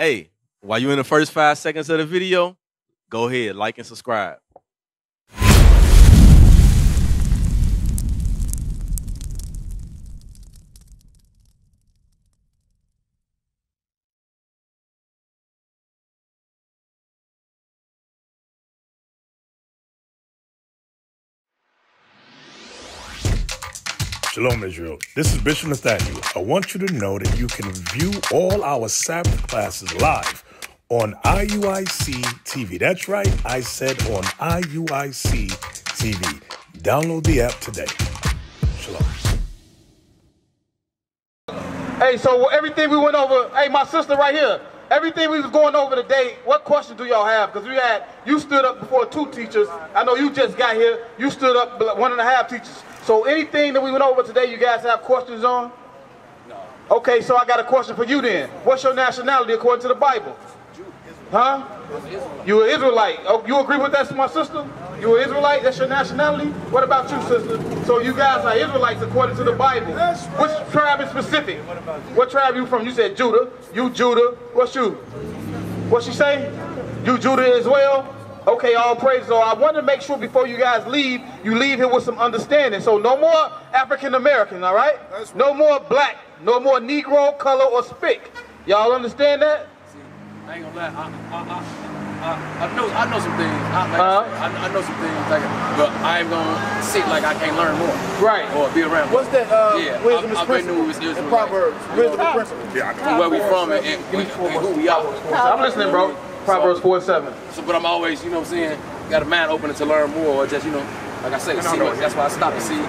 Hey, while you're in the first five seconds of the video, go ahead, like and subscribe. Shalom, Israel. This is Bishop Nathaniel. I want you to know that you can view all our Sabbath classes live on IUIC TV. That's right, I said on IUIC TV. Download the app today. Shalom. Hey, so everything we went over, hey, my sister right here, everything we was going over today, what question do y'all have? Because we had, you stood up before two teachers. I know you just got here. You stood up one and a half teachers. So anything that we went over today, you guys have questions on? No. Okay, so I got a question for you then. What's your nationality according to the Bible? Huh? You an Israelite. Oh, you agree with that, my sister? You an Israelite? That's your nationality? What about you, sister? So you guys are Israelites according to the Bible. Which tribe is specific? What tribe you from? You said Judah. You Judah. What's you? What she say? You Judah as well? Okay, all praise. So I want to make sure before you guys leave, you leave here with some understanding. So no more African American, all right? No more black, no more Negro, color, or spick. Y'all understand that? I ain't gonna lie. I, I, I, I, I know I know some things. I, like Uh-huh. I, I, I know some things, like, but I ain't gonna sit like I can't learn more. Right. Or be around. more. What's that? Uh, Yeah, wisdom I- is I bet principle. knew it was- it was in like- Proverbs. Wisdom is principle. And where we from and, and, and who we are. I'm listening, bro. Proverbs 4 and 7. So, but I'm always, you know what I'm saying, got a mind open to learn more or just, you know, like I say, see what, that's why I stopped to see.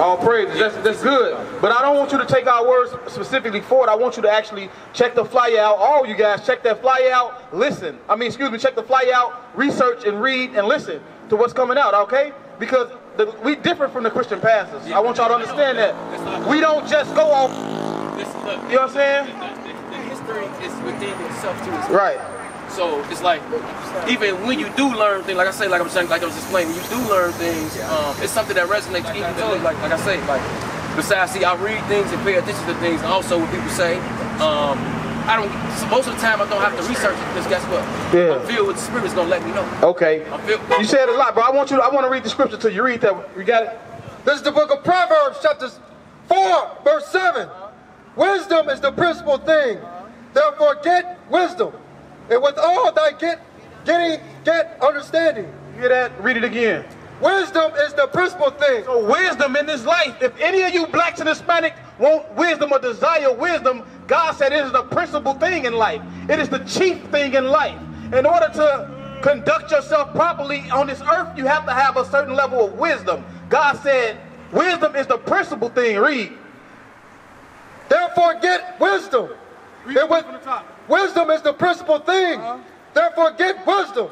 All praises. That's, that's good. But I don't want you to take our words specifically for it. I want you to actually check the flyer out. All you guys, check that flyer out. Listen. I mean, excuse me, check the flyer out. Research and read and listen to what's coming out, okay? Because the, we different from the Christian pastors. I want y'all to understand that. We don't just go off, you know what I'm saying? the, the, the history is within itself too. Right. So it's like, even when you do learn things, like I say, like I'm saying, like I was explaining, when you do learn things, um, it's something that resonates even to like, like I say, like besides, see, I read things and pay attention to things. and Also, what people say, um, I don't. Most of the time, I don't have to research it because guess what? Yeah. I'm filled with the Spirit's gonna let me know. Okay. You said a lot, bro. I want you. To, I want to read the scripture to you. Read that. You got it. This is the book of Proverbs, chapter 4, verse 7. Wisdom is the principal thing. Therefore, get wisdom. And with all thy get, getting, get understanding. You hear that? Read it again. Wisdom is the principal thing. So wisdom in this life. If any of you blacks and Hispanic want wisdom or desire wisdom, God said it is the principal thing in life. It is the chief thing in life. In order to conduct yourself properly on this earth, you have to have a certain level of wisdom. God said wisdom is the principal thing. Read. Therefore, get wisdom. Read And with, from the top. wisdom is the principal thing. Therefore, get wisdom.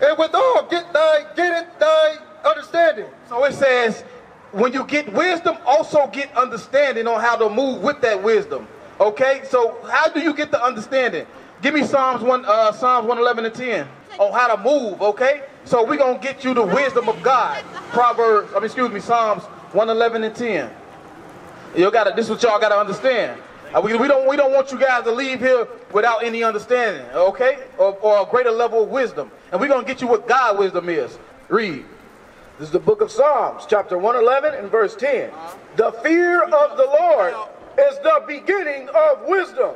And with all, get thy, get it, thy understanding. So it says, when you get wisdom, also get understanding on how to move with that wisdom. Okay, so how do you get the understanding? Give me Psalms one, uh, Psalms 111 and 10 on how to move. Okay, so we're gonna get you the wisdom of God. Proverbs, I mean, excuse me, Psalms 111 and 10. You gotta. This is what y'all gotta understand. Uh, we, we don't we don't want you guys to leave here without any understanding, okay, or, or a greater level of wisdom. And we're gonna get you what God wisdom is. Read. This is the book of Psalms, chapter 111 and verse 10. The fear of the Lord is the beginning of wisdom,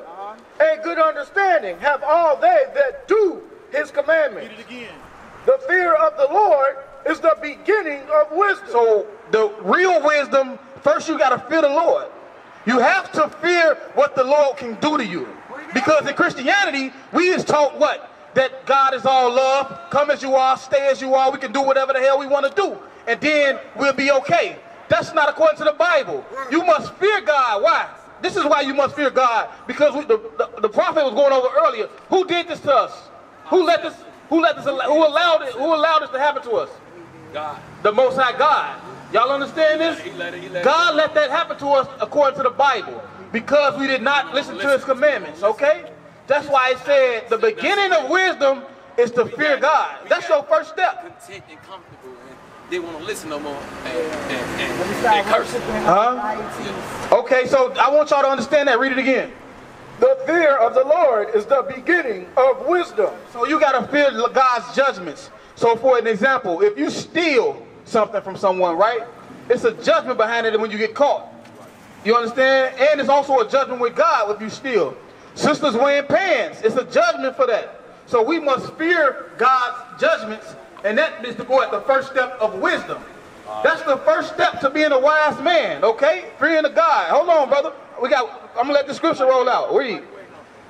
and good understanding have all they that do his commandments. Read it again. The fear of the Lord is the beginning of wisdom. So the real wisdom, first you gotta fear the Lord. You have to fear what the Lord can do to you. Because in Christianity, we is taught what? That God is all love. Come as you are, stay as you are. We can do whatever the hell we want to do. And then we'll be okay. That's not according to the Bible. You must fear God. Why? This is why you must fear God. Because we, the, the, the prophet was going over earlier. Who did this to us? Who let this, who let this, who allowed it, who allowed this to happen to us? God. the Most High God. Y'all understand this? He let it- he let it- God let that happen to us according to the Bible because we did not listen to His commandments. Okay? That's why it said the beginning of wisdom is to fear God. That's your first step. Content and comfortable, and they want to listen no more and, and, and, and curse. Huh? Okay, so I want y'all to understand that. Read it again. The fear of the Lord is the beginning of wisdom. So you gotta fear God's judgments. So for an example, if you steal something from someone, right? It's a judgment behind it when you get caught. You understand? And it's also a judgment with God if you steal. Sisters wearing pants, it's a judgment for that. So we must fear God's judgments, and that is to go at the first step of wisdom. That's the first step to being a wise man, okay? Fearing the God. Hold on, brother. We got I'm gonna let the scripture roll out. Read.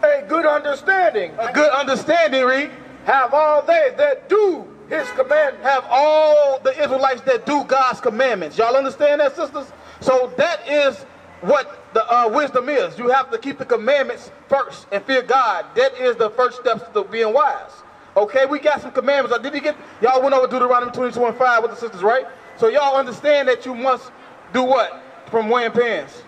A good understanding A good understanding, read. have all they that do his command. have all the Israelites that do God's commandments. Y'all understand that, sisters? So that is what the uh, wisdom is. You have to keep the commandments first and fear God. That is the first steps to being wise. Okay, we got some commandments. Did you get, y'all went over Deuteronomy 22 and 5 with the sisters, right? So y'all understand that you must do what from wearing pants?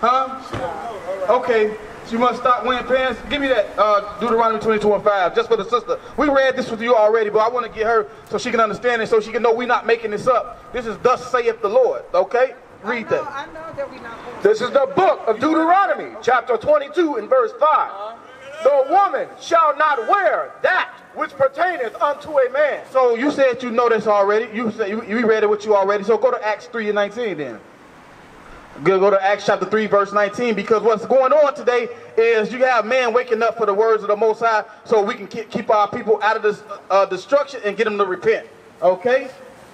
Huh? Okay. You must stop wearing pants. Give me that uh, Deuteronomy 22 and 5, just for the sister. We read this with you already, but I want to get her so she can understand it, so she can know we're not making this up. This is thus saith the Lord. Okay? Read I know, that. I know that we not This is the book of Deuteronomy, chapter 22 and verse 5. The woman shall not wear that which pertaineth unto a man. So you said you know this already. You said you, you read it with you already. So go to Acts 3 and 19 then. Go, go to Acts chapter 3, verse 19, because what's going on today is you have man waking up for the words of the Most High so we can keep, keep our people out of this uh, destruction and get them to repent. Okay?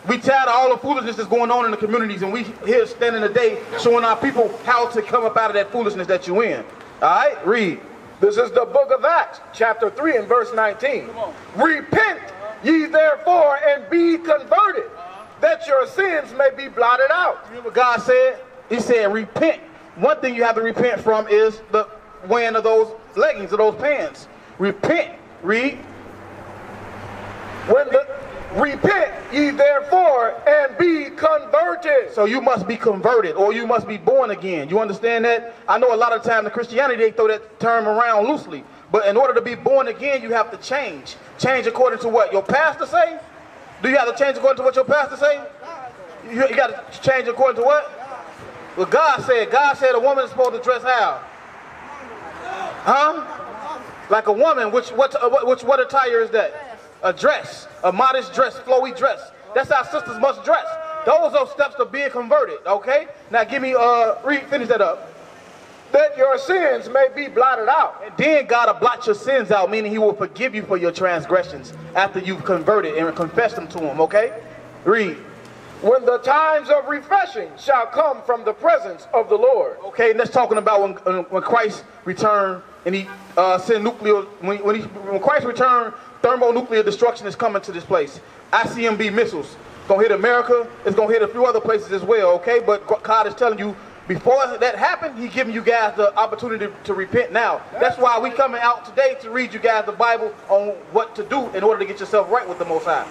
We tired of all the foolishness that's going on in the communities, and we here standing today showing our people how to come up out of that foolishness that you in. All right? Read. This is the book of Acts, chapter 3 and verse 19. Repent ye therefore and be converted, that your sins may be blotted out. Remember what God said? He said, repent. One thing you have to repent from is the wearing of those leggings or those pants. Repent. Read. When the repent ye therefore and be converted. So you must be converted or you must be born again. You understand that? I know a lot of times in Christianity they throw that term around loosely. But in order to be born again, you have to change. Change according to what your pastor say? Do you have to change according to what your pastor say? You, you got to change according to what? Well, God said. God said a woman is supposed to dress how? Huh? Like a woman. Which what? uh, what- Which what attire is that? A dress, a modest dress, flowy dress. That's how sisters must dress. Those are steps to being converted. Okay. Now give me uh read finish that up. That your sins may be blotted out. And then God will blot your sins out, meaning He will forgive you for your transgressions after you've converted and confessed them to Him. Okay. Read. When the times of refreshing shall come from the presence of the Lord. Okay, and that's talking about when when Christ returned and he uh, sent nuclear when when, he, when Christ returned, thermonuclear destruction is coming to this place. ICMB missiles gonna hit America. It's gonna hit a few other places as well. Okay, but God is telling you before that happened, He's giving you guys the opportunity to repent now. That's why we coming out today to read you guys the Bible on what to do in order to get yourself right with the Most High.